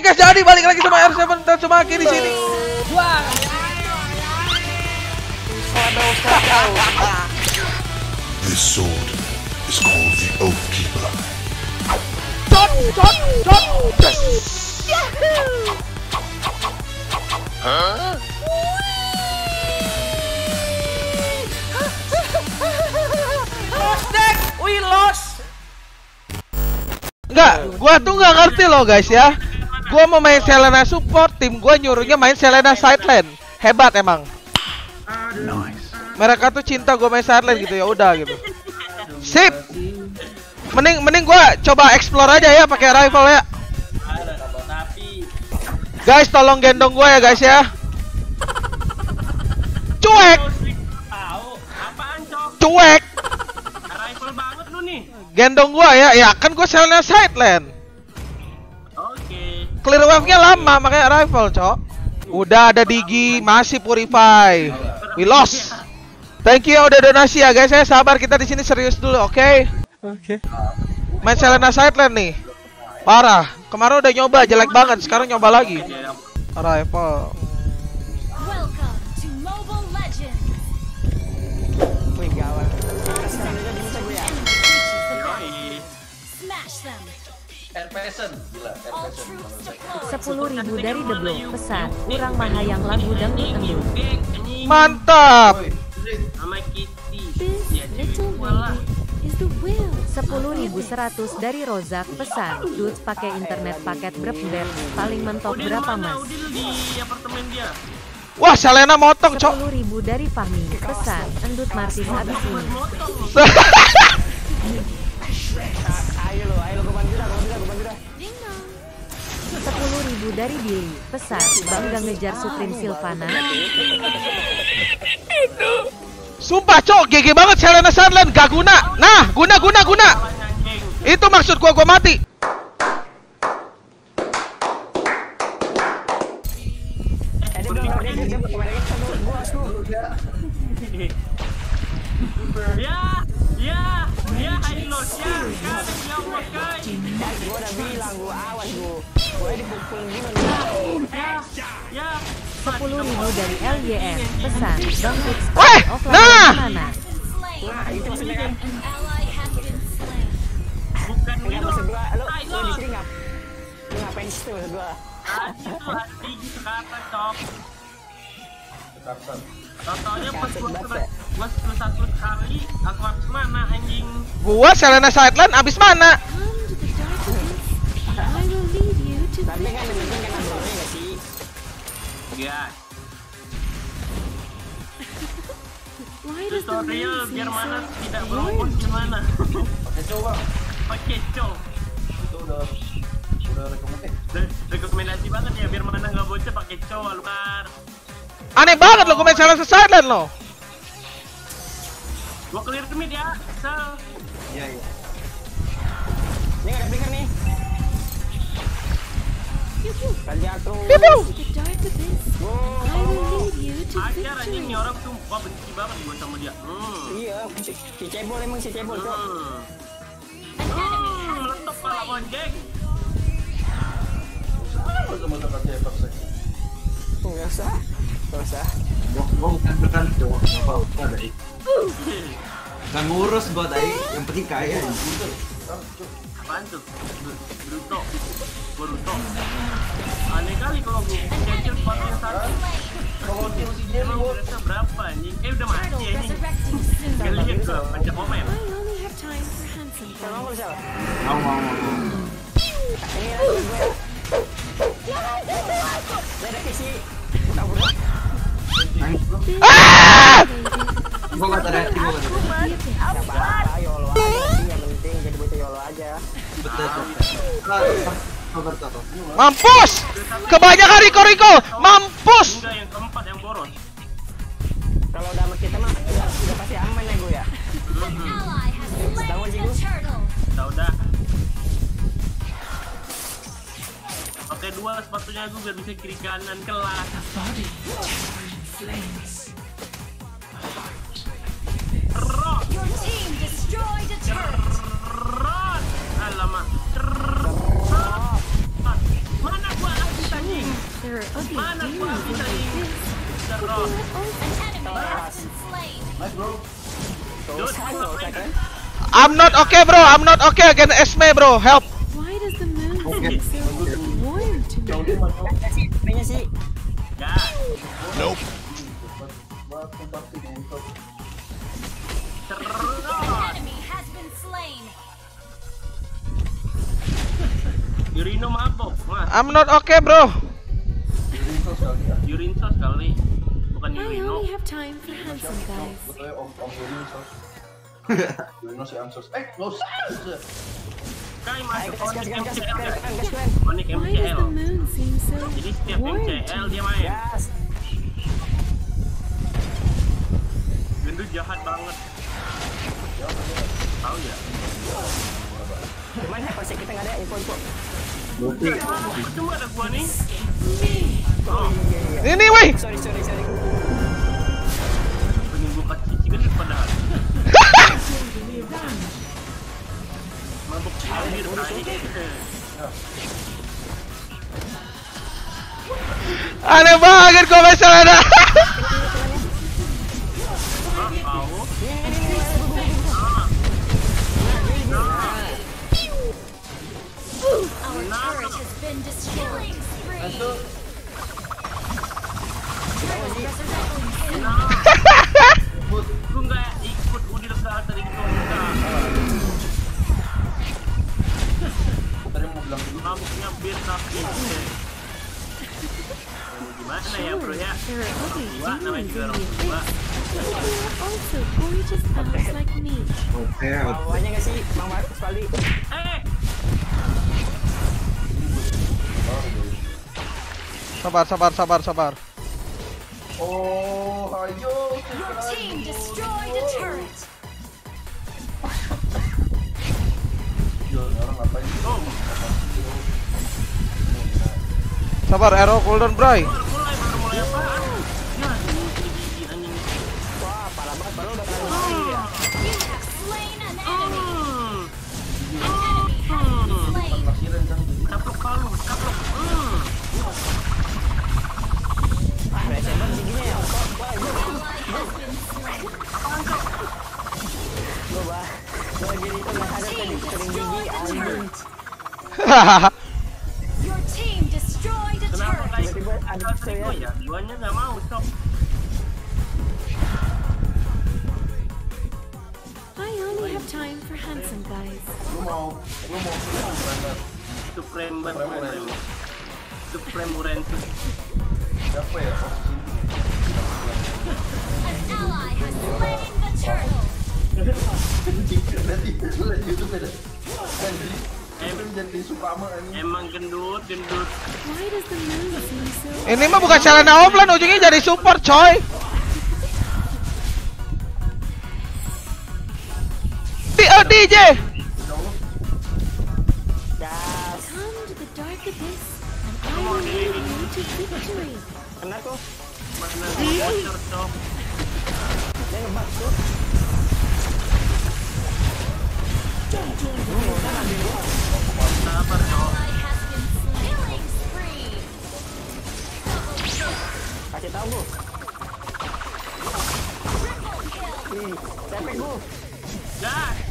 guys, jadi balik lagi sama R7 dan sama Aki di sini. This sword is called the Oathkeeper. We lost. Enggak, gua tuh nggak ngerti loh guys ya. Gua mau main Selena support, tim gua nyuruhnya main Selena side lane. Hebat emang. Mereka tuh cinta gua main side lane gitu ya udah gitu. Sip. Mending mending gua coba explore aja ya pakai rifle ya. Guys, tolong gendong gua ya guys ya. Cuek, tahu apaan cok? cuek. Rifle banget lu nih. Gendong gua ya. Ya kan gua Selena side lane. Clear wave-nya lama makanya rifle, Cok. Udah ada Digi, masih Purify. We lost. Thank you udah donasi ya guys. Saya sabar kita di sini serius dulu, oke? Oke. Main Selena Sideline nih. Parah. Kemarin udah nyoba jelek banget, sekarang nyoba lagi. Rifle. Welcome to Mobile Legends. Yoi. Sepuluh ribu dari Deblo pesan kurang mahayang lagu dangdut endut Mantap. The sepuluh ribu seratus dari Rozak pesan dudes pakai internet paket berbeda paling mentok berapa mas. Wah, Selena motong, Cok. sepuluh ribu dari Fahmi pesan endut Martis abis ini dari Billy pesan bangga ngejar Supreme Silvana Sumpah, Cok, GG banget Selena Sideline, gak guna. Nah, guna guna guna. Itu maksud gua gua mati. Ya, ya, ya, loss ya, kan, ya Allah kan. Ya, ya, sepuluh ribu dari LYM pesan bang Fix nah. mana Slain. An ally has been slain. bukan itu. maksud gua, lu, di sini ngap, lu ngapain di situ maksud gua? Hati gitu kata cok. Contohnya pas gua gua satu kali aku habis mana anjing. Gua Selena Sideline abis mana? Tapi kan yang penting nggak sih? Ya, Why does the tutorial biar mana tidak berumpun gimana. Pakai cok. Re- Rekomendasi banget ya biar mana nggak bocah pakai cowok luar. Aneh banget lo main Selena Sideline lo. Gua clear ke mid ya. Sel. Ini nggak ada flicker nih. You to Ajar anjing nih orang sumpah benci banget gua sama dia. Hmm. Iya, si, si cebol emang si cebol cok. Hmm. Hmm, meletup pala bonjeng. Nggak usah, nggak usah. Gua gua bukan beneran cowok dari. Nggak ngurus gua tadi, yang penting kaya. Apaan tuh? Br- Bruto. Bruto. Aneh kali kalau gua cecil sepatu yang satu. Emang berasa berapa anjing? Eh udah mati anjing. soon. Gak Siapa mau things. siapa? Mau mau mau. Ini lagi gue. Mampus! Kebanyakan Riko Riko! Mampus! Enggak yang keempat yang boros. Kalau udah sama kita mah udah, udah pasti aman ya gue ya. The turtle. Udah udah. Oke dua sepatunya gue biar bisa kiri kanan kelas. Has been slain. Dude, ngapain? I'm not okay, bro. I'm not okay against Esme, bro. Help. Why does the moon seem so warm to me? Nope. Enemy has been slain. Yurino mabok, mas. I'm not okay, bro. Yurinso sekali. Bukan I Yurino. only have time for handsome guys. Kai masuk Gas, gas, Onyx gas, gas, MCL. gas, gas, gas, gas. Onyx Why does MCL. seem so Jadi setiap MCL dia main. Gas. Gendut jahat banget. Tahu ya? Cuman hyper kita nggak ada info-info. Cuma ada gua nih. Oh, Ini, weh. Sorry, sorry, sorry. pengen gua kasih cici gendut padahal. Mabuk anjir tai. Aneh banget kok ada. Ah, tahu. Our turret has been destroyed. There are other demons in the abyss. But there are also gorgeous elves like me. Oke, Bawahnya nggak sih, Bang Markus Valdi? Eh, Sabar, sabar, sabar, sabar. Your team destroyed a turret. Sabar, arrow cooldown, bray. Mulai apaan? Ini anjing. Wah, parah banget. Baru udah kena mati ya. Palu. Ah, banget ya. Kok, bah. Jadi ada tadi gigi, anjing. Your ada Tapi cewek. gua ya, guanya nggak mau stop. I only have time for handsome guys. Supreme banget. Supreme Urantus. An ally has slain the turtle. Emang gendut, gendut. Ini mah bukan Selena offline, ujungnya jadi support, coy. Di oh, DJ. Kena tuh. Mana. Dia ngebug tuh. Sabar dong. Kasih tahu bu. Ih, cepet bu. Gas.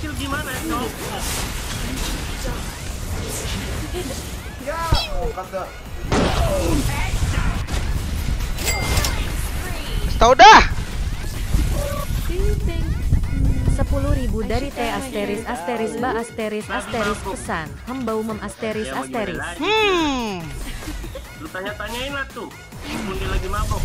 Kecil gimana, Cok? Tahu dah. Think 10.000 dari T asteris asteris ba asteris asteris pesan. Hembau mem asteris Ya, asteris. Hmm. Lu tanya-tanyain lah tuh. Dia lagi mabok.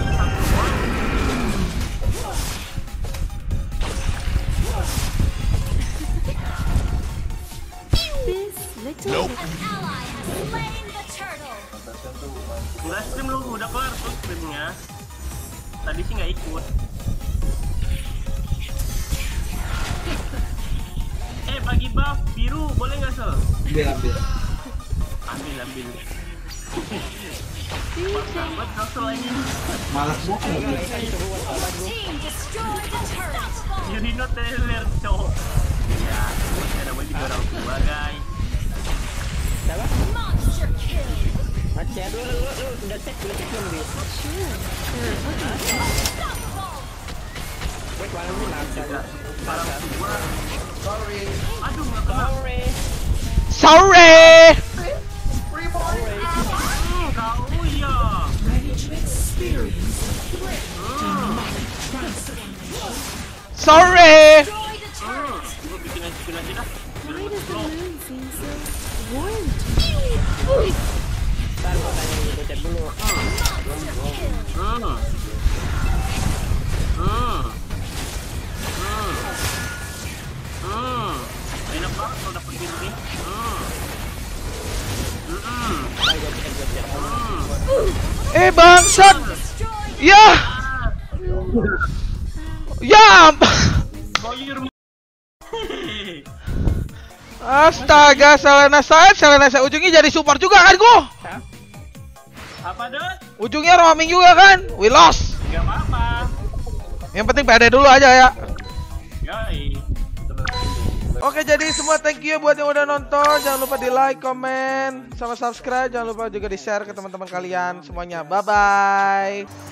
Ambil ambil. Sahabat kau sel lagi. Malas Taylor cowok. Ya, ada namanya juga orang tua guys. Monster kill. Dulu lu udah cek udah cek belum? Wait, mana nakal? Tua. Aduh nggak. Sorry. Sorry. Hmm. Eh bangsat. Destroy Ya. Astaga, Selena saya, Selena saya ujungnya jadi support juga kan gua. Apa deh? Ujungnya roaming juga kan. We lost. Gak apa-apa. Yang penting pede dulu aja ya. Yoi. Oke jadi semua thank you buat yang udah nonton Jangan lupa di like, comment, sama subscribe Jangan lupa juga di share ke teman-teman kalian semuanya Bye bye